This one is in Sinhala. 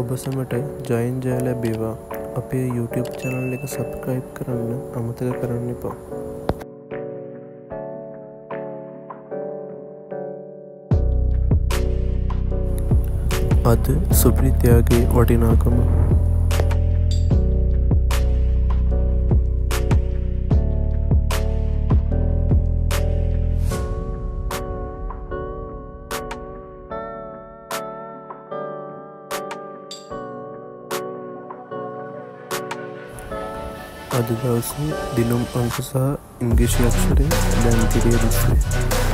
ඔබ සමට ජයින් ජය ලැබේවා. අපේ YouTube චැනල් එක සබ්ක්‍රයිබ් කරන්න අමතක කරන්න එපා. අද සුප්‍රිතයාගේ වටිනාකම අද දවසේ දිනුම් අංක සහ ඉංග්‍රීෂි අක්ෂරය දැන්තිරේ දිස්සේ